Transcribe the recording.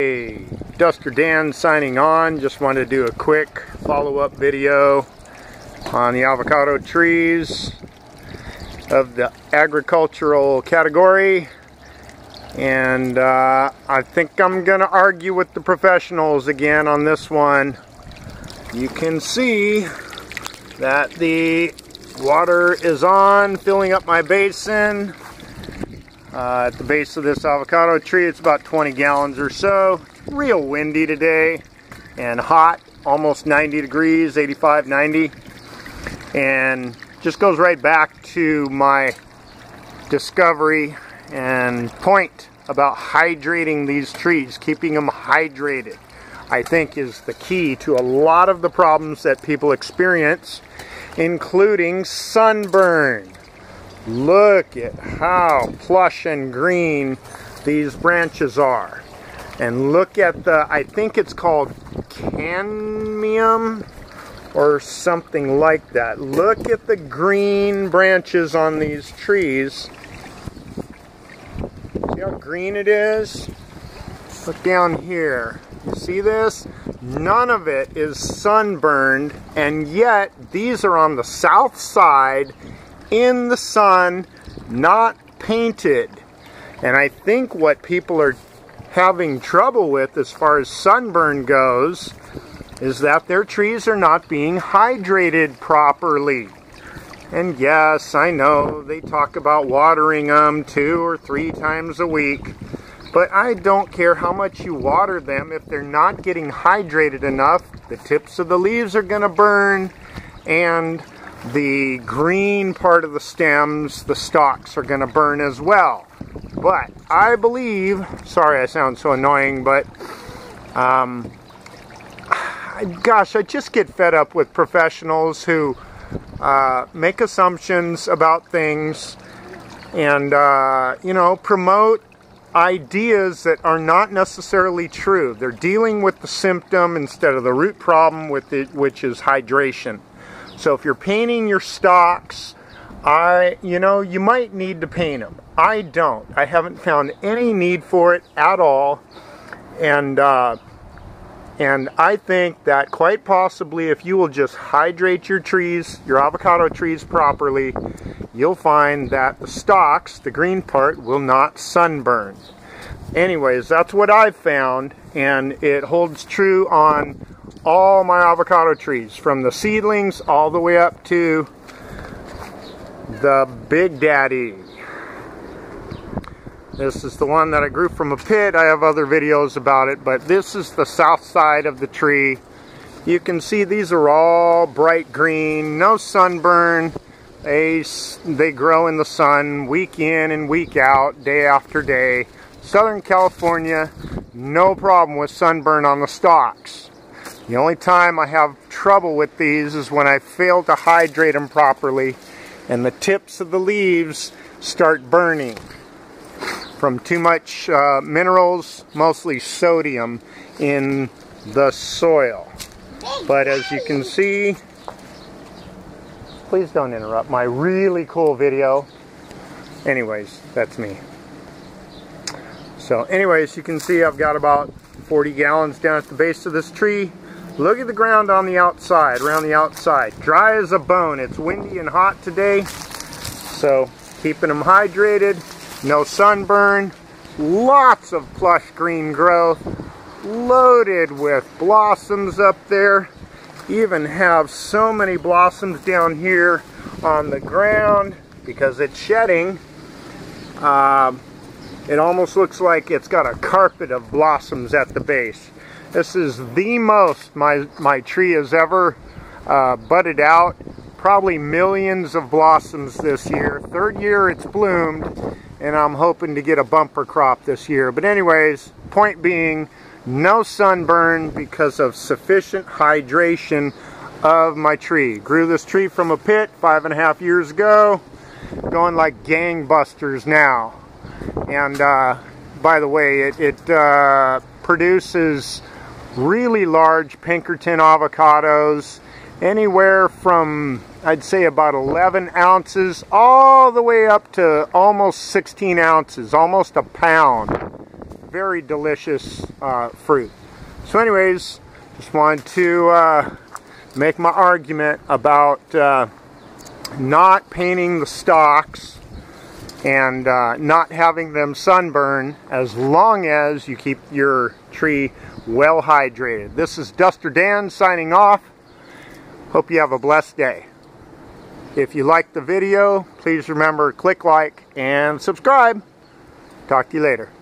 Hey, Duster Dan signing on. Just wanted to do a quick follow-up video on the avocado trees of the agricultural category. And uh, I think I'm going to argue with the professionals again on this one. You can see that the water is on, filling up my basin. Uh, at the base of this avocado tree, it's about 20 gallons or so. Real windy today and hot, almost 90 degrees, 85, 90. And just goes right back to my discovery and point about hydrating these trees, keeping them hydrated. I think is the key to a lot of the problems that people experience, including sunburn. Look at how plush and green these branches are. And look at the, I think it's called cadmium or something like that. Look at the green branches on these trees. See how green it is? Look down here. You see this? None of it is sunburned, and yet these are on the south side in the sun, not painted. And I think what people are having trouble with as far as sunburn goes is that their trees are not being hydrated properly. And yes, I know they talk about watering them two or three times a week, but I don't care how much you water them if they're not getting hydrated enough. The tips of the leaves are going to burn and the green part of the stems, the stalks are going to burn as well. But I believe, sorry I sound so annoying, but um, gosh, I just get fed up with professionals who uh, make assumptions about things and, uh, you know, promote ideas that are not necessarily true. They're dealing with the symptom instead of the root problem, with it, which is hydration. So if you're painting your stalks, I, you know, you might need to paint them. I don't. I haven't found any need for it at all. And, uh, and I think that quite possibly if you will just hydrate your trees, your avocado trees properly, you'll find that the stalks, the green part, will not sunburn. Anyways, that's what I've found and it holds true on all my avocado trees from the seedlings all the way up to the Big Daddy. This is the one that I grew from a pit. I have other videos about it, but this is the south side of the tree. You can see these are all bright green, no sunburn. They, they grow in the sun week in and week out, day after day. Southern California, no problem with sunburn on the stalks. The only time I have trouble with these is when I fail to hydrate them properly and the tips of the leaves start burning from too much uh, minerals, mostly sodium, in the soil. But as you can see, please don't interrupt my really cool video. Anyways, that's me. So anyways, you can see I've got about 40 gallons down at the base of this tree. Look at the ground on the outside, around the outside. Dry as a bone. It's windy and hot today. So keeping them hydrated, no sunburn, lots of plush green growth, loaded with blossoms up there. Even have so many blossoms down here on the ground because it's shedding. Uh, it almost looks like it's got a carpet of blossoms at the base. This is the most my, my tree has ever uh, budded out. Probably millions of blossoms this year. Third year it's bloomed and I'm hoping to get a bumper crop this year. But anyways, point being, no sunburn because of sufficient hydration of my tree. Grew this tree from a pit five and a half years ago, going like gangbusters now. And uh, by the way, it, it uh, produces really large Pinkerton avocados, anywhere from, I'd say about 11 ounces, all the way up to almost 16 ounces, almost a pound. very delicious uh, fruit. So anyways, just wanted to uh, make my argument about uh, not painting the stalks and uh, not having them sunburn as long as you keep your tree well hydrated. This is Duster Dan signing off. Hope you have a blessed day. If you liked the video, please remember click like and subscribe. Talk to you later.